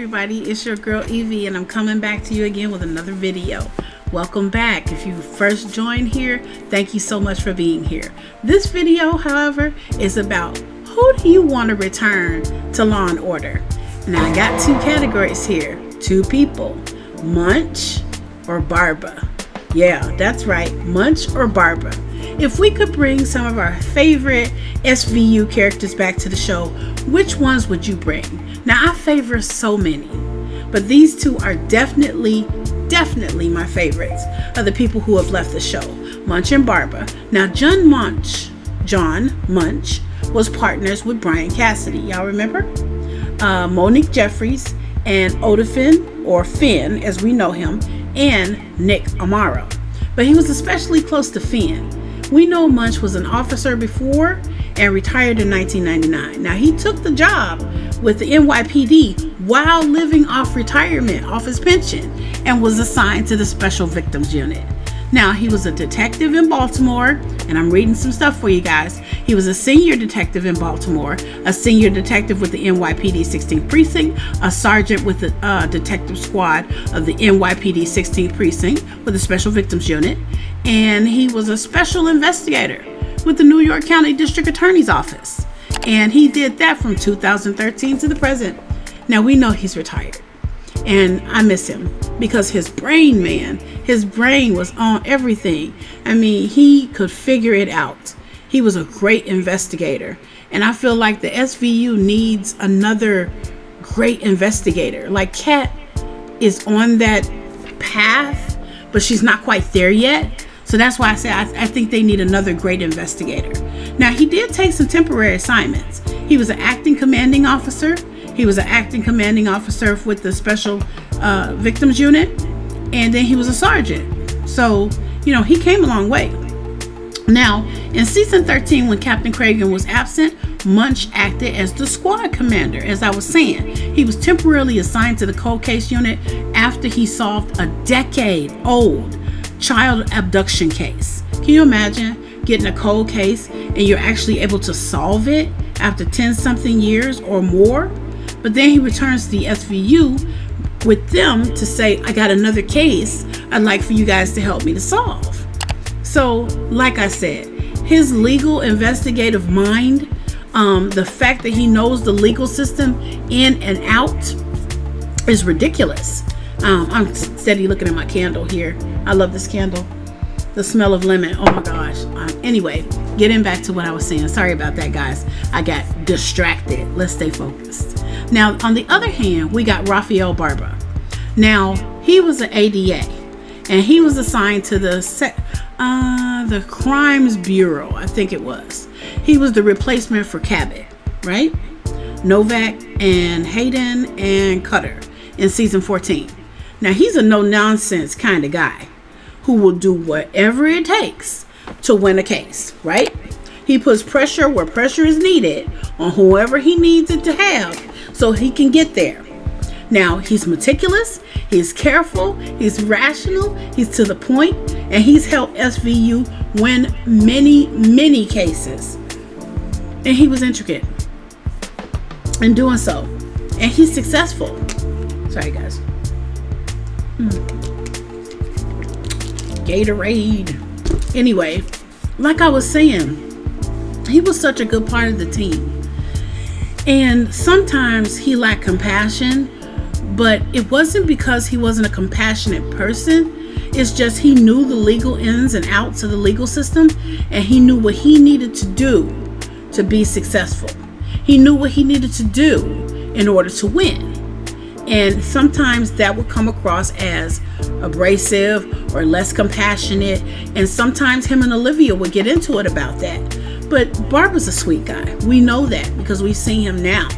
everybody it's your girl Evie and I'm coming back to you again with another video. Welcome back. If you first joined here thank you so much for being here. This video however is about who do you want to return to law and order? Now I got two categories here. Two people Munch or Barba. Yeah that's right Munch or Barba. If we could bring some of our favorite SVU characters back to the show which ones would you bring now, I favor so many, but these two are definitely, definitely my favorites of the people who have left the show Munch and Barba. Now, John Munch, John Munch, was partners with Brian Cassidy. Y'all remember? Uh, Monique Jeffries and Odafin, or Fin as we know him, and Nick Amaro. But he was especially close to Fin. We know Munch was an officer before and retired in 1999. Now, he took the job with the NYPD while living off retirement, off his pension, and was assigned to the Special Victims Unit. Now, he was a detective in Baltimore, and I'm reading some stuff for you guys. He was a senior detective in Baltimore, a senior detective with the NYPD 16th Precinct, a sergeant with the uh, detective squad of the NYPD 16th Precinct with the Special Victims Unit, and he was a special investigator with the New York County District Attorney's Office. And he did that from 2013 to the present. Now we know he's retired. And I miss him because his brain, man, his brain was on everything. I mean, he could figure it out. He was a great investigator. And I feel like the SVU needs another great investigator. Like Kat is on that path, but she's not quite there yet. So that's why I say I, I think they need another great investigator. Now, he did take some temporary assignments. He was an acting commanding officer. He was an acting commanding officer with the Special uh, Victims Unit. And then he was a sergeant. So, you know, he came a long way. Now, in season 13, when Captain Cragen was absent, Munch acted as the squad commander, as I was saying. He was temporarily assigned to the cold case unit after he solved a decade old child abduction case. Can you imagine getting a cold case and you're actually able to solve it after 10 something years or more? But then he returns to the SVU with them to say, I got another case I'd like for you guys to help me to solve. So, like I said, his legal investigative mind, um, the fact that he knows the legal system in and out is ridiculous. Um, I'm steady looking at my candle here. I love this candle. The smell of lemon. Oh my gosh. Um, anyway, getting back to what I was saying. Sorry about that, guys. I got distracted. Let's stay focused. Now, on the other hand, we got Rafael Barba. Now, he was an ADA, and he was assigned to the uh, the Crimes Bureau, I think it was. He was the replacement for Cabot, right? Novak and Hayden and Cutter in season 14. Now, he's a no nonsense kind of guy who will do whatever it takes to win a case, right? He puts pressure where pressure is needed on whoever he needs it to have so he can get there. Now, he's meticulous, he's careful, he's rational, he's to the point, and he's helped SVU win many, many cases. And he was intricate in doing so. And he's successful. Sorry, guys. Hmm. Gatorade. Anyway, like I was saying, he was such a good part of the team. And sometimes he lacked compassion, but it wasn't because he wasn't a compassionate person. It's just he knew the legal ins and outs of the legal system and he knew what he needed to do to be successful. He knew what he needed to do in order to win. And sometimes that would come across as abrasive or less compassionate. And sometimes him and Olivia would get into it about that. But Barba's a sweet guy. We know that because we've seen him now.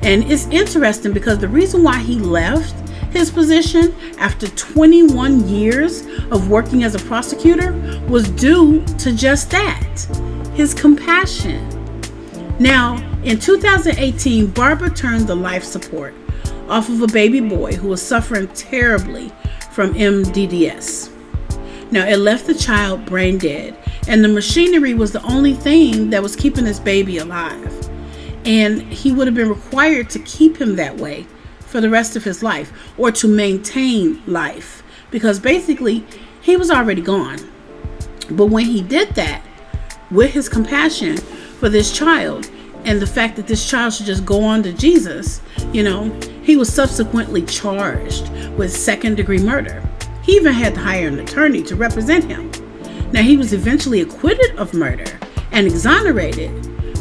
And it's interesting because the reason why he left his position after 21 years of working as a prosecutor was due to just that his compassion. Now, in 2018, Barbara turned the life support off of a baby boy who was suffering terribly from MDDS. Now, it left the child brain dead, and the machinery was the only thing that was keeping this baby alive. And he would have been required to keep him that way for the rest of his life or to maintain life because basically he was already gone. But when he did that, with his compassion for this child and the fact that this child should just go on to Jesus, you know, he was subsequently charged with second degree murder. He even had to hire an attorney to represent him. Now, he was eventually acquitted of murder and exonerated,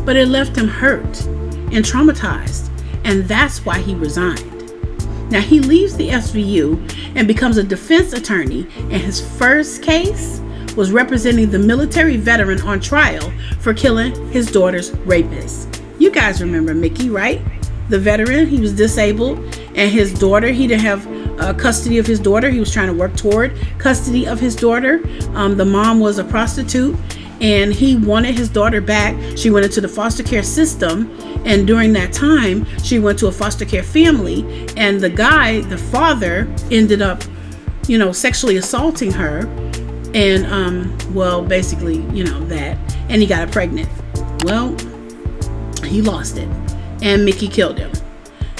but it left him hurt and traumatized, and that's why he resigned. Now, he leaves the SVU and becomes a defense attorney, and his first case was representing the military veteran on trial for killing his daughter's rapist. You guys remember Mickey, right? The veteran, he was disabled, and his daughter, he didn't have uh, custody of his daughter. He was trying to work toward custody of his daughter. Um, the mom was a prostitute, and he wanted his daughter back. She went into the foster care system, and during that time, she went to a foster care family, and the guy, the father, ended up, you know, sexually assaulting her and um well basically you know that and he got her pregnant well he lost it and mickey killed him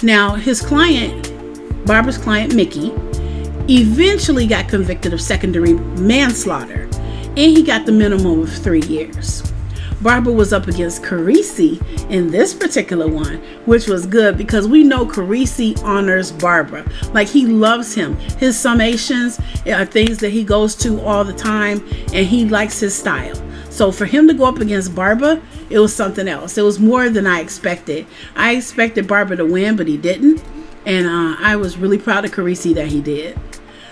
now his client Barba's client mickey eventually got convicted of secondary manslaughter and he got the minimum of three years Barba was up against Carisi in this particular one, which was good because we know Carisi honors Barba. Like he loves him. His summations are things that he goes to all the time and he likes his style. So for him to go up against Barba, it was something else. It was more than I expected. I expected Barba to win, but he didn't. And uh, I was really proud of Carisi that he did.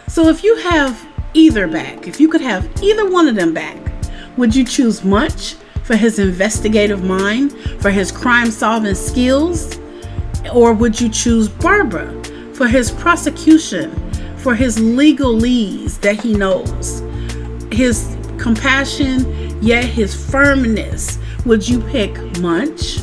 So if you have either back, if you could have either one of them back, would you choose Munch for his investigative mind, for his crime solving skills? Or would you choose Barba for his prosecution, for his legalese that he knows, his compassion, yet his firmness? Would you pick Munch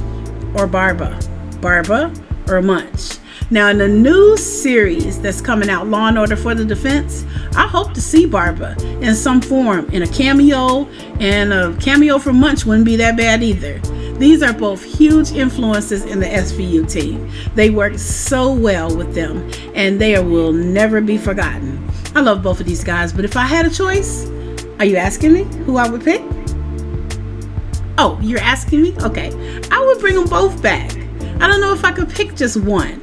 or Barba? Barba or Munch? Now, in the new series that's coming out, Law and Order for the Defense, I hope to see Barba in some form, in a cameo, and a cameo from Munch wouldn't be that bad either. These are both huge influences in the SVU team. They work so well with them, and they will never be forgotten. I love both of these guys, but if I had a choice, are you asking me who I would pick? Oh, you're asking me? Okay. I would bring them both back. I don't know if I could pick just one.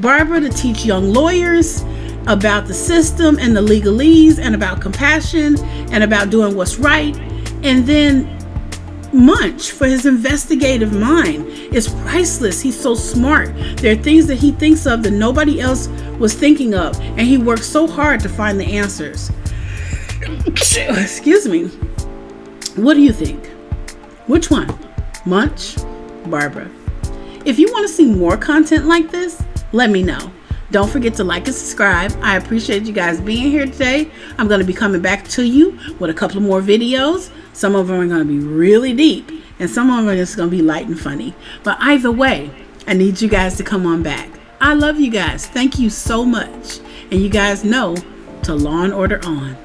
Barba to teach young lawyers about the system and the legalese and about compassion and about doing what's right. And then Munch for his investigative mind is priceless. He's so smart. There are things that he thinks of that nobody else was thinking of, and he works so hard to find the answers. Excuse me. What do you think? Which one? Munch? Barba? If you want to see more content like this, let me know. Don't forget to like and subscribe. I appreciate you guys being here today. I'm going to be coming back to you with a couple more videos. Some of them are going to be really deep, and some of them are just going to be light and funny. But either way, I need you guys to come on back. I love you guys. Thank you so much. And you guys know to Law and Order on.